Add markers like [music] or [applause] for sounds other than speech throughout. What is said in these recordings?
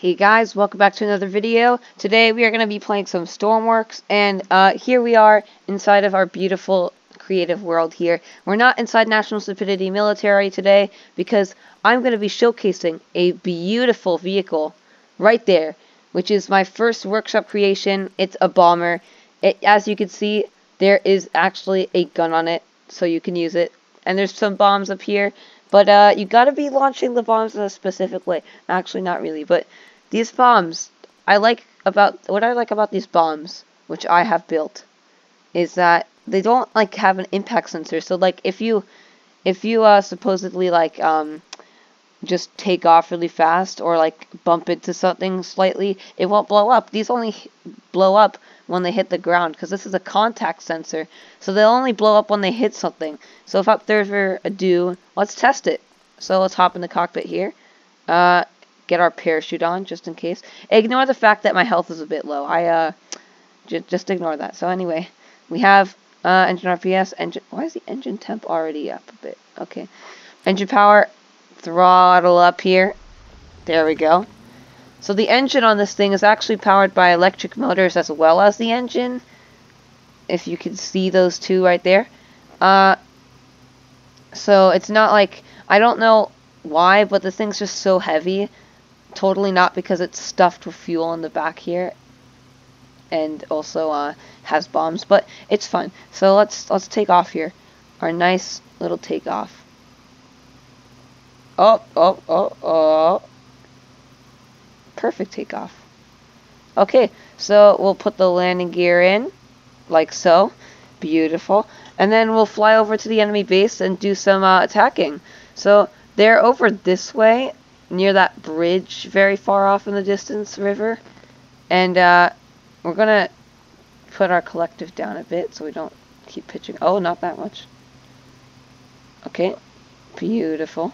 Hey guys, welcome back to another video. Today we are going to be playing some Stormworks, and uh, here we are inside of our beautiful creative world here. We're not inside National Stupidity Military today because I'm going to be showcasing a beautiful vehicle right there, which is my first workshop creation. It's a bomber. It, as you can see, there is actually a gun on it, so you can use it. And there's some bombs up here, but uh, you got to be launching the bombs in a specific way. Actually, not really, but these bombs, I like about what I like about these bombs, which I have built, is that they don't like have an impact sensor. So like if you if you uh supposedly like um just take off really fast or like bump into something slightly, it won't blow up. These only blow up when they hit the ground because this is a contact sensor. So they'll only blow up when they hit something. So there's a do, let's test it. So let's hop in the cockpit here. Uh, get our parachute on just in case. Ignore the fact that my health is a bit low. I uh, just ignore that. So anyway, we have uh, engine RPS. Engine. Why is the engine temp already up a bit? Okay. Engine power. Throttle up here. There we go. So the engine on this thing is actually powered by electric motors as well as the engine. If you can see those two right there. Uh, so it's not like, I don't know why, but the thing's just so heavy totally not because it's stuffed with fuel in the back here and also uh, has bombs, but it's fun. So let's let's take off here. Our nice little takeoff. Oh, oh, oh, oh. Perfect takeoff. Okay, so we'll put the landing gear in, like so. Beautiful. And then we'll fly over to the enemy base and do some uh, attacking. So they're over this way, near that bridge very far off in the distance river. And uh, we're going to put our collective down a bit so we don't keep pitching. Oh, not that much. Okay, beautiful.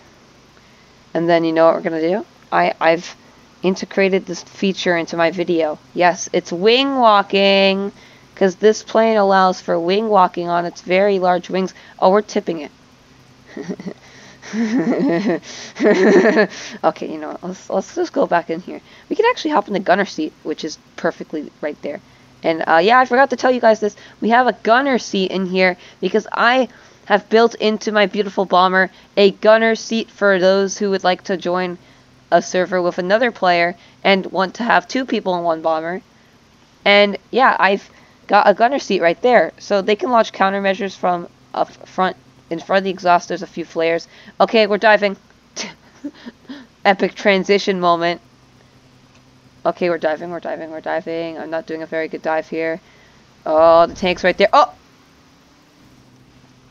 And then you know what we're going to do? I, I've integrated this feature into my video. Yes, it's wing walking because this plane allows for wing walking on its very large wings. Oh, we're tipping it. [laughs] [laughs] okay, you know? Let's, let's just go back in here. We can actually hop in the gunner seat, which is perfectly right there. And uh, yeah, I forgot to tell you guys this. We have a gunner seat in here because I have built into my beautiful bomber a gunner seat for those who would like to join a server with another player and want to have two people in one bomber. And yeah, I've got a gunner seat right there. So they can launch countermeasures from up front in front of the exhaust, there's a few flares. Okay, we're diving. [laughs] Epic transition moment. Okay, we're diving, we're diving, we're diving. I'm not doing a very good dive here. Oh, the tank's right there. Oh!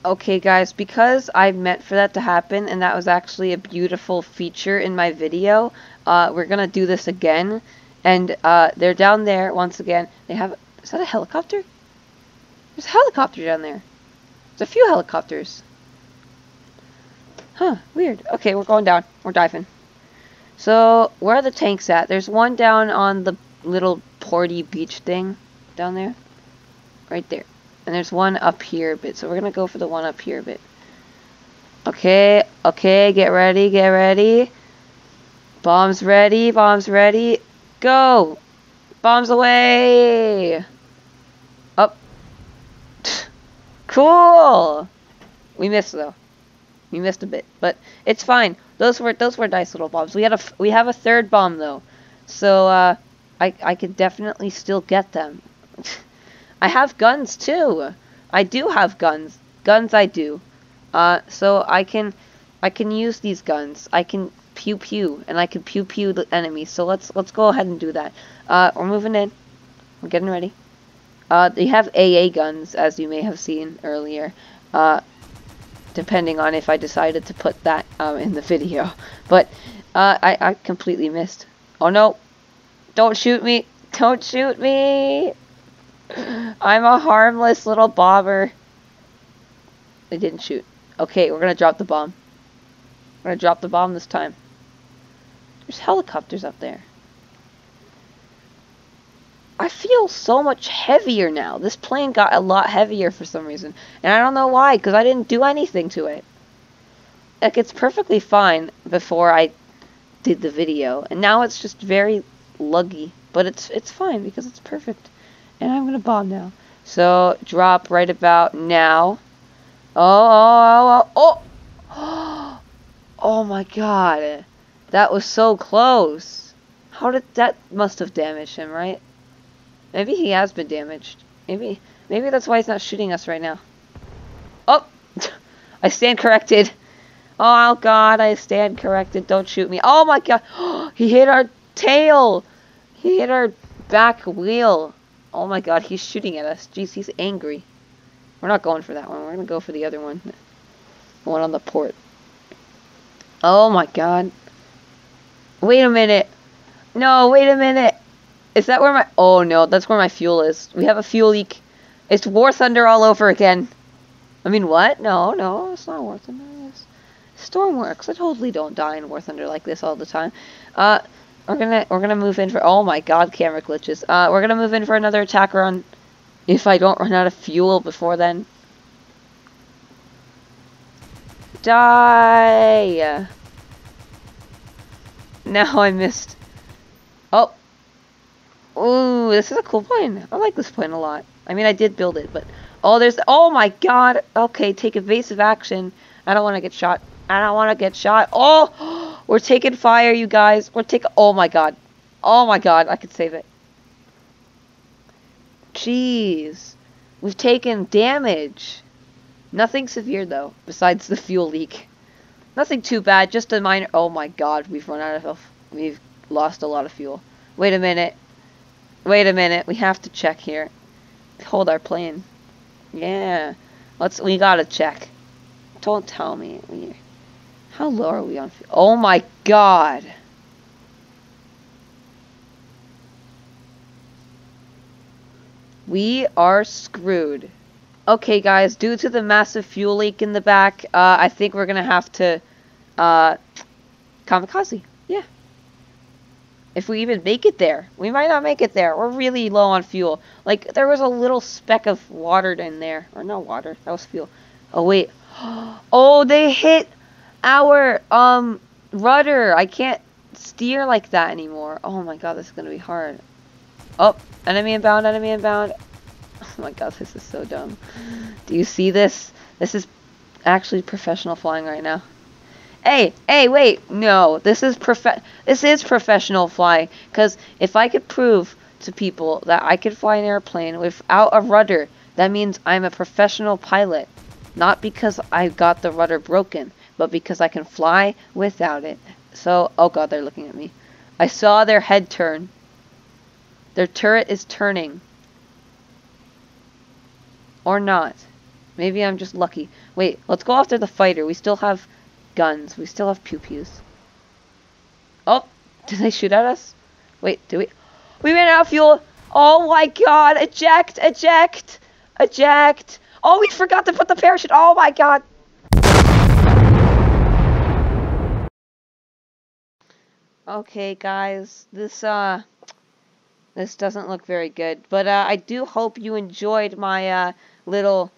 Okay, guys, because I meant for that to happen, and that was actually a beautiful feature in my video, uh, we're to do this again. And uh, they're down there, once again. They have... Is that a helicopter? There's a helicopter down there. There's a few helicopters. Huh, weird. Okay, we're going down. We're diving. So, where are the tanks at? There's one down on the little porty beach thing down there. Right there. And there's one up here a bit. So we're going to go for the one up here a bit. Okay, okay, get ready, get ready. Bombs ready, bombs ready. Go! Bombs away! Up. Cool! We missed though. We missed a bit, but it's fine. Those were those were nice little bombs. We had a we have a third bomb though, so uh, I I could definitely still get them. [laughs] I have guns too. I do have guns. Guns I do. Uh, so I can I can use these guns. I can pew pew and I can pew pew the enemies. So let's let's go ahead and do that. Uh, we're moving in. We're getting ready. Uh, they have AA guns, as you may have seen earlier, uh, depending on if I decided to put that um, in the video. [laughs] But uh, I, I completely missed. Oh no! Don't shoot me! Don't shoot me! [gasps] I'm a harmless little bobber. They didn't shoot. Okay, we're gonna drop the bomb. We're gonna drop the bomb this time. There's helicopters up there. I feel so much heavier now. This plane got a lot heavier for some reason. And I don't know why, because I didn't do anything to it. Like, it's perfectly fine before I did the video. And now it's just very luggy. But it's it's fine because it's perfect. And I'm going to bomb now. So, drop right about now. Oh, oh, oh, oh. Oh! [gasps] oh my god. That was so close. How did that must have damaged him, right? Maybe he has been damaged. Maybe maybe that's why he's not shooting us right now. Oh! [laughs] I stand corrected. Oh god, I stand corrected. Don't shoot me. Oh my god. [gasps] he hit our tail. He hit our back wheel. Oh my god, he's shooting at us. Jeez, he's angry. We're not going for that one. We're going to go for the other one. The one on the port. Oh my god. Wait a minute. No, wait a minute. Is that where my... Oh no, that's where my fuel is. We have a fuel leak. It's War Thunder all over again. I mean, what? No, no, it's not War Thunder. It's Stormworks. I totally don't die in War Thunder like this all the time. Uh, we're gonna we're gonna move in for. Oh my God, camera glitches. Uh, we're gonna move in for another attack run. If I don't run out of fuel before then. Die! Now I missed. Oh. Ooh, this is a cool plane. I like this plane a lot. I mean, I did build it, but... Oh, there's... Oh my god! Okay, take evasive action. I don't want to get shot. I don't want to get shot. Oh! [gasps] We're taking fire, you guys. We're taking... Oh my god. Oh my god, I could save it. Jeez. We've taken damage. Nothing severe, though, besides the fuel leak. Nothing too bad, just a minor... Oh my god, we've run out of... We've lost a lot of fuel. Wait a minute. Wait a minute, we have to check here. Hold our plane. Yeah. Let's... We gotta check. Don't tell me. We, how low are we on? Oh my god. We are screwed. Okay, guys, due to the massive fuel leak in the back, uh, I think we're going to have to uh, kamikaze. Yeah. If we even make it there. We might not make it there. We're really low on fuel. Like, there was a little speck of water in there. Or no water. That was fuel. Oh, wait. [gasps] Oh, they hit our um rudder. I can't steer like that anymore. Oh my god, this is going to be hard. Oh, enemy inbound, enemy inbound. [laughs] Oh my god, this is so dumb. Do you see this? This is actually professional flying right now. Hey, hey, wait, no, this is prof this is professional flying. Because if I could prove to people that I could fly an airplane without a rudder, that means I'm a professional pilot. Not because I got the rudder broken, but because I can fly without it. So, oh god, they're looking at me. I saw their head turn. Their turret is turning. Or not. Maybe I'm just lucky. Wait, let's go after the fighter. We still have guns. We still have pew-pews. Oh, did they shoot at us? Wait, do we? We ran out of fuel. Oh my god, eject, eject, eject. Oh, we forgot to put the parachute. Oh my god. Okay, guys, this, uh, this doesn't look very good. But, uh, I do hope you enjoyed my, uh, little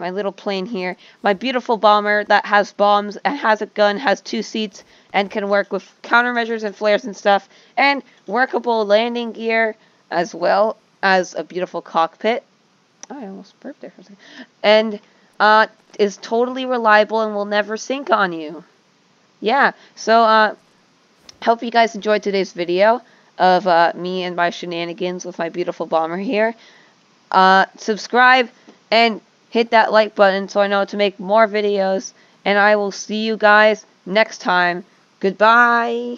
my little plane here. My beautiful bomber that has bombs and has a gun, has two seats, and can work with countermeasures and flares and stuff, and workable landing gear, as well as a beautiful cockpit. Oh, I almost burped there for a second. And uh, is totally reliable and will never sink on you. Yeah, so uh, hope you guys enjoyed today's video of uh, me and my shenanigans with my beautiful bomber here. Uh, subscribe and hit that like button so I know to make more videos. And I will see you guys next time. Goodbye.